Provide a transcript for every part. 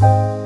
嗯。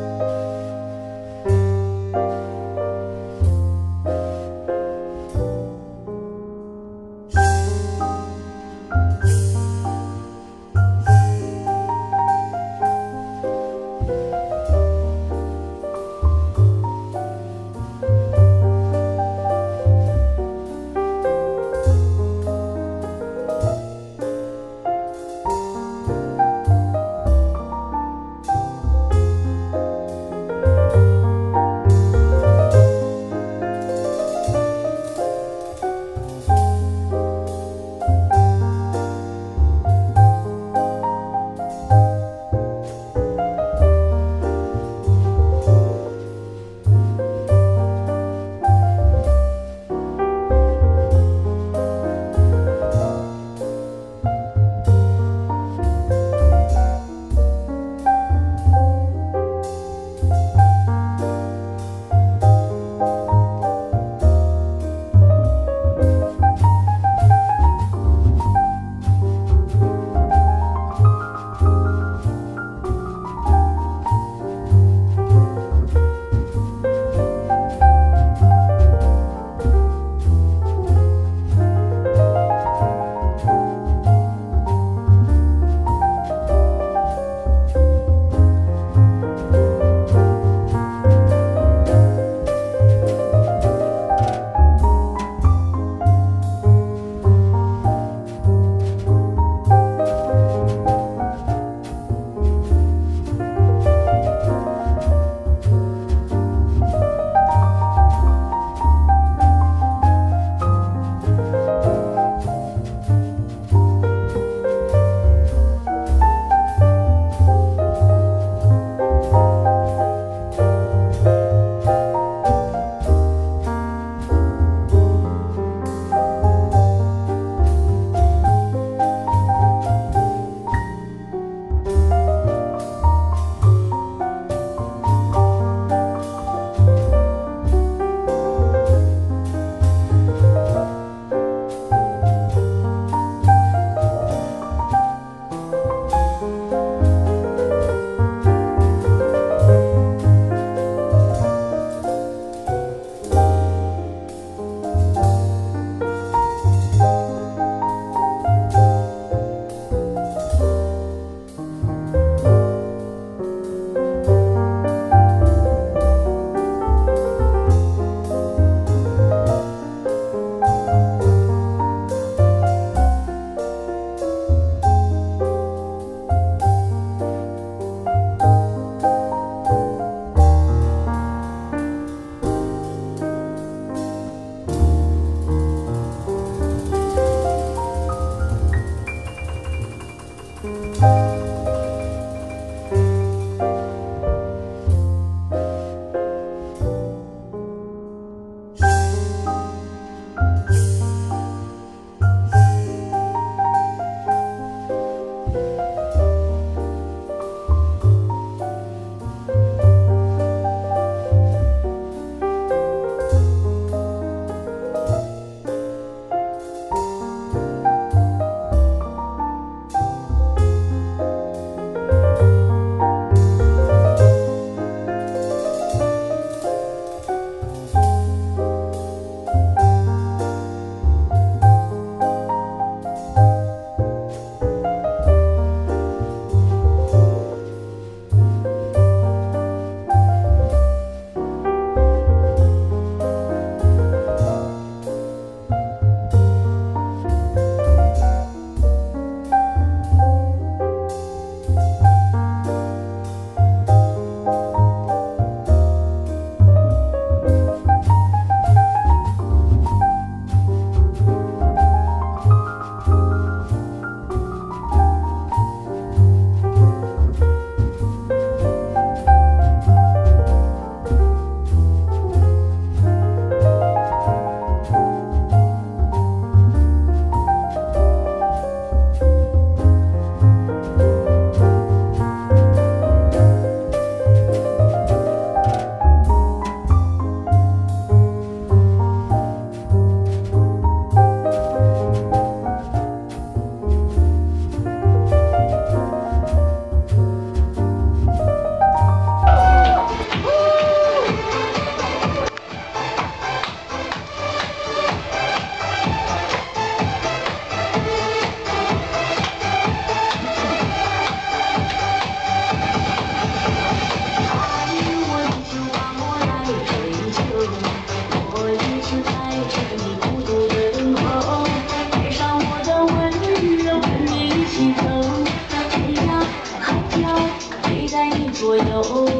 old